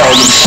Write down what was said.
elements